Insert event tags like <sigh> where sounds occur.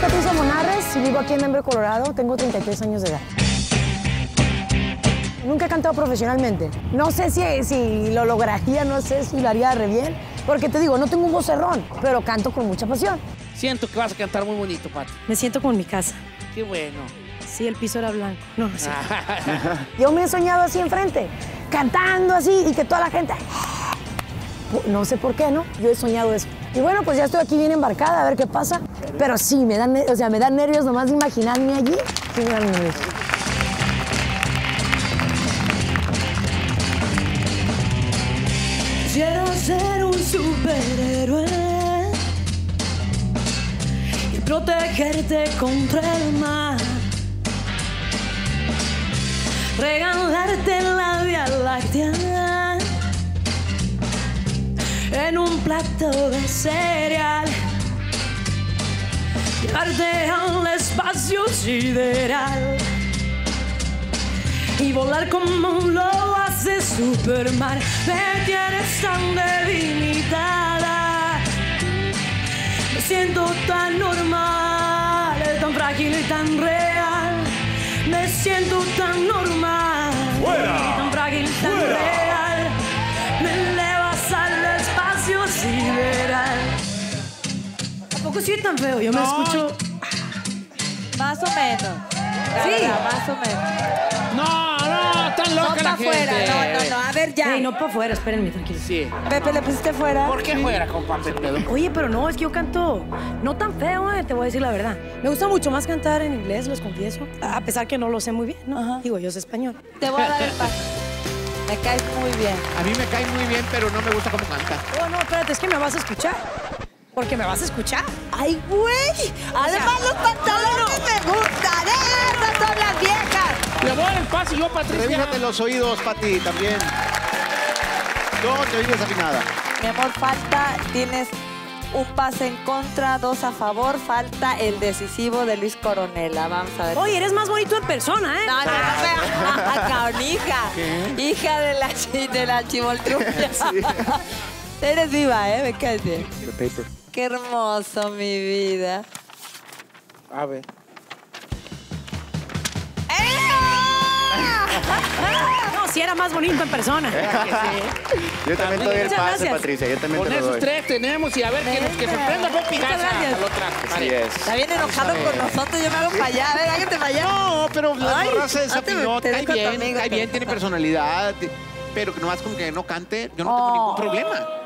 Patricia Monarres, vivo aquí en Denver, Colorado, tengo 33 años de edad. Nunca he cantado profesionalmente. No sé si, si lo lograría, no sé si lo haría re bien, porque te digo, no tengo un vocerrón, pero canto con mucha pasión. Siento que vas a cantar muy bonito, Pati. Me siento como en mi casa. Qué bueno. Sí, el piso era blanco. No, no sé. <laughs> Yo me he soñado así enfrente, cantando así y que toda la gente... No sé por qué, ¿no? Yo he soñado eso. Y bueno, pues ya estoy aquí bien embarcada, a ver qué pasa. Pero sí, me dan, o sea, me dan nervios nomás de imaginarme allí. Sí, me dan nervios. Quiero ser un superhéroe y protegerte contra el mal. Regalarte la Vía Láctea en un plato de cereal. Llevarte al espacio sideral y volar como lo hace Superman. Me tienes tan debilitada. Me siento tan normal, tan frágil y tan real. Me siento tan normal, tan frágil y tan real. Tampoco soy tan feo, yo me escucho. Más o menos. La Sí. verdad, más o menos. No, no, tan No para la afuera, gente. no, no, no. A ver, ya. Ey, no para afuera, espérenme, tranquilo. Sí. Pepe, ¿le pusiste fuera? ¿Por qué fuera, compa Pepe? Oye, pero no, es que yo canto no tan feo, eh, te voy a decir la verdad. Me gusta mucho más cantar en inglés, los confieso. A pesar que no lo sé muy bien, ¿no? Digo, yo sé español. Te voy a dar el paso. Me caes muy bien. A mí me cae muy bien, pero no me gusta cómo canta. Oh, no, espérate, es que me vas a escuchar. Porque me vas a escuchar. ¡Ay, güey! Además, los pantalones me gustan. ¡Esas son las viejas! Le voy a dar el pase yo, Patricia. Revísate los oídos, Pati, también. No, te oí desafinada. Mi amor, falta, tienes un pase en contra, dos a favor, falta el decisivo de Luis Coronela. Vamos a ver. Oye, eres más bonito en persona, ¿eh? No, no, no, no, hija. Hija de la, chi- de la chivoltrufia. <laughs> Eres viva, ¿eh? Me caes bien. Qué hermoso, mi vida. A ver. No, si era más bonito en persona. <laughs> Yo también te doy el Muchas pase, gracias. Patricia. Yo también Con te lo esos tres tenemos y a ver que, nos- que sorprenda Popi Muchas Gaza. Así es. Está bien enojado con nosotros. Yo me hago para allá. A ver, hágate para allá. No, pero la Ay, morra se te Cae bien, cae bien, tiene personalidad. Pero que nomás como que no cante, yo no tengo Oh. ningún problema.